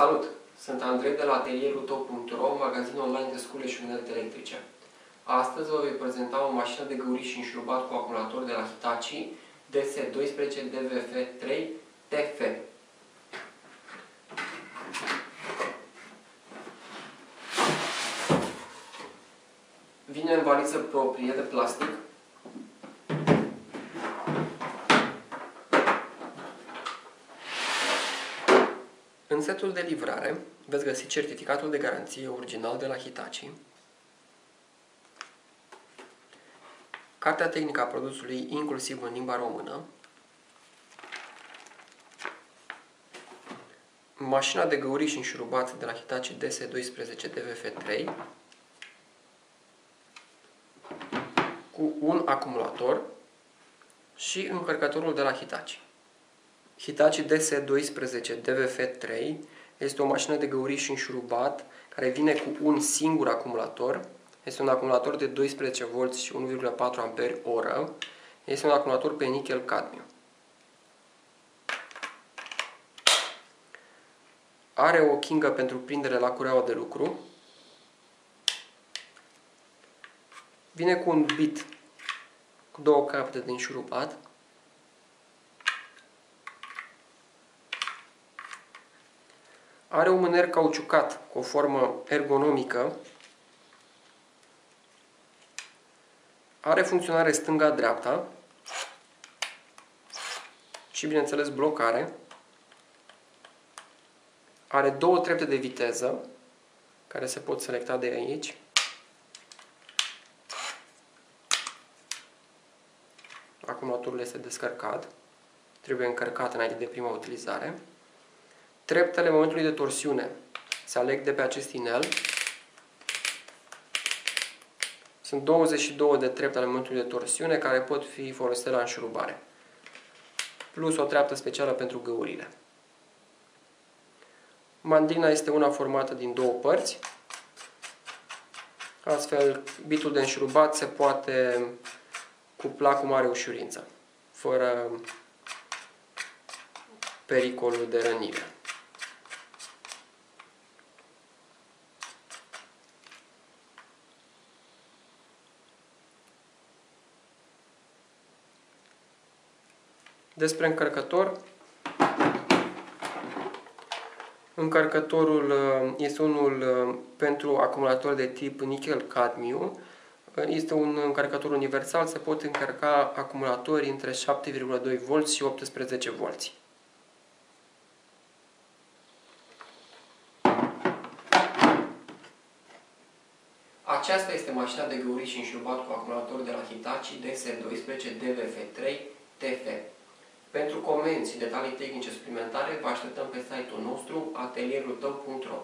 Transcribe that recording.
Salut! Sunt Andrei de la atelierul tău.ro, magazin online de scule și unelte electrice. Astăzi vă voi prezenta o mașină de găuriș înșurubat cu acumulator de la Hitachi DS12 DVF3 TF. Vine în valiză proprie de plastic În setul de livrare veți găsi certificatul de garanție original de la Hitachi, cartea tehnică a produsului inclusiv în limba română, mașina de găuriș înșurubat de la Hitachi DS12 DVF3 cu un acumulator și încărcătorul de la Hitachi. Hitachi DS12 DVF3 este o mașină de găuriș înșurubat care vine cu un singur acumulator. Este un acumulator de 12 V și 1,4 Ah. Este un acumulator pe nichel cadmiu. Are o chingă pentru prindere la cureaua de lucru. Vine cu un bit cu două capete de înșurubat. Are un mâner cauciucat cu o formă ergonomică. Are funcționare stânga-dreapta și, bineînțeles, blocare. Are două trepte de viteză care se pot selecta de aici. Acumulatorul este descărcat. Trebuie încărcat înainte de prima utilizare. Treptele momentului de torsiune se aleg de pe acest inel. Sunt 22 de trepte ale momentului de torsiune care pot fi folosite la înșurubare. Plus o treaptă specială pentru găurire. Mandrina este una formată din două părți. Astfel, bitul de înșurubat se poate cupla cu mare ușurință, fără pericolul de rănire. Despre încărcător. Încărcătorul uh, este unul uh, pentru acumulator de tip nickel-cadmiu. Uh, este un încărcător universal, se pot încărca acumulatorii între 7,2V și 18V. Aceasta este mașina de găuriș înșurubat cu acumulator de la Hitachi DS12 DVF3 TF. Pentru comenzi și detalii tehnice suplimentare, vă așteptăm pe site-ul nostru atelierul tău.ro